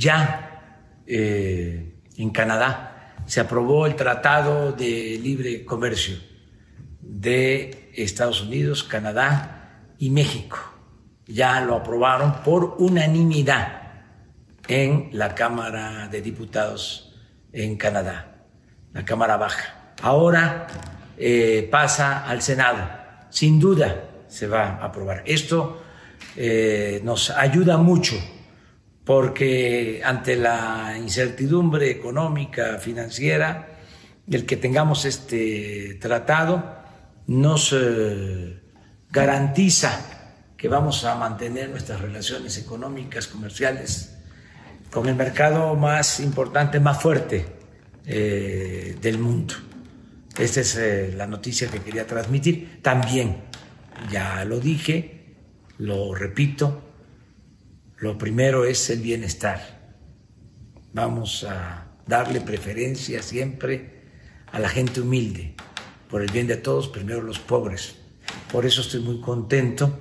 ya eh, en Canadá se aprobó el Tratado de Libre Comercio de Estados Unidos, Canadá y México. Ya lo aprobaron por unanimidad en la Cámara de Diputados en Canadá, la Cámara Baja. Ahora eh, pasa al Senado. Sin duda se va a aprobar. Esto eh, nos ayuda mucho porque ante la incertidumbre económica, financiera, el que tengamos este tratado nos eh, garantiza que vamos a mantener nuestras relaciones económicas, comerciales, con el mercado más importante, más fuerte eh, del mundo. Esta es la noticia que quería transmitir. También, ya lo dije, lo repito, lo primero es el bienestar. Vamos a darle preferencia siempre a la gente humilde, por el bien de todos, primero los pobres. Por eso estoy muy contento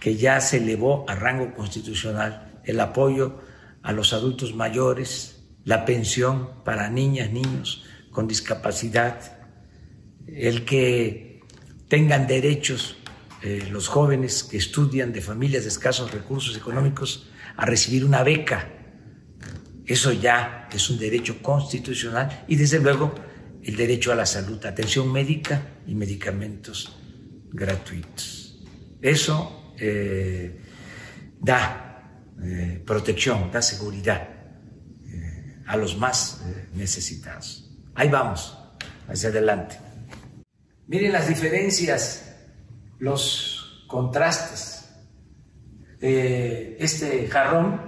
que ya se elevó a rango constitucional el apoyo a los adultos mayores, la pensión para niñas, niños con discapacidad, el que tengan derechos eh, los jóvenes que estudian de familias de escasos recursos económicos a recibir una beca. Eso ya es un derecho constitucional y desde luego el derecho a la salud, atención médica y medicamentos gratuitos. Eso eh, da eh, protección, da seguridad a los más necesitados. Ahí vamos, hacia adelante. Miren las diferencias, los contrastes este jarrón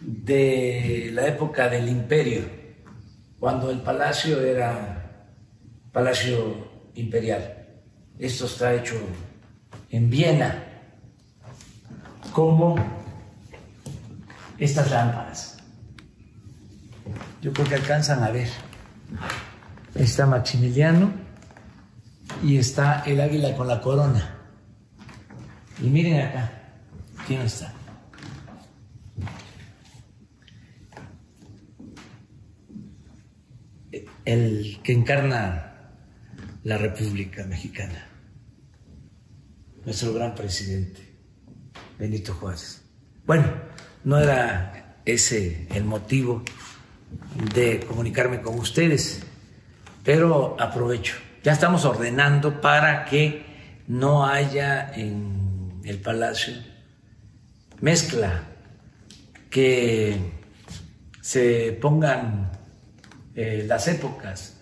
de la época del imperio, cuando el palacio era palacio imperial. Esto está hecho en Viena, como estas lámparas. Yo creo que alcanzan a ver. está Maximiliano y está el águila con la corona. Y miren acá. ¿Quién está? El que encarna la República Mexicana, nuestro gran presidente, Benito Juárez. Bueno, no era ese el motivo de comunicarme con ustedes, pero aprovecho. Ya estamos ordenando para que no haya en el Palacio mezcla, que se pongan eh, las épocas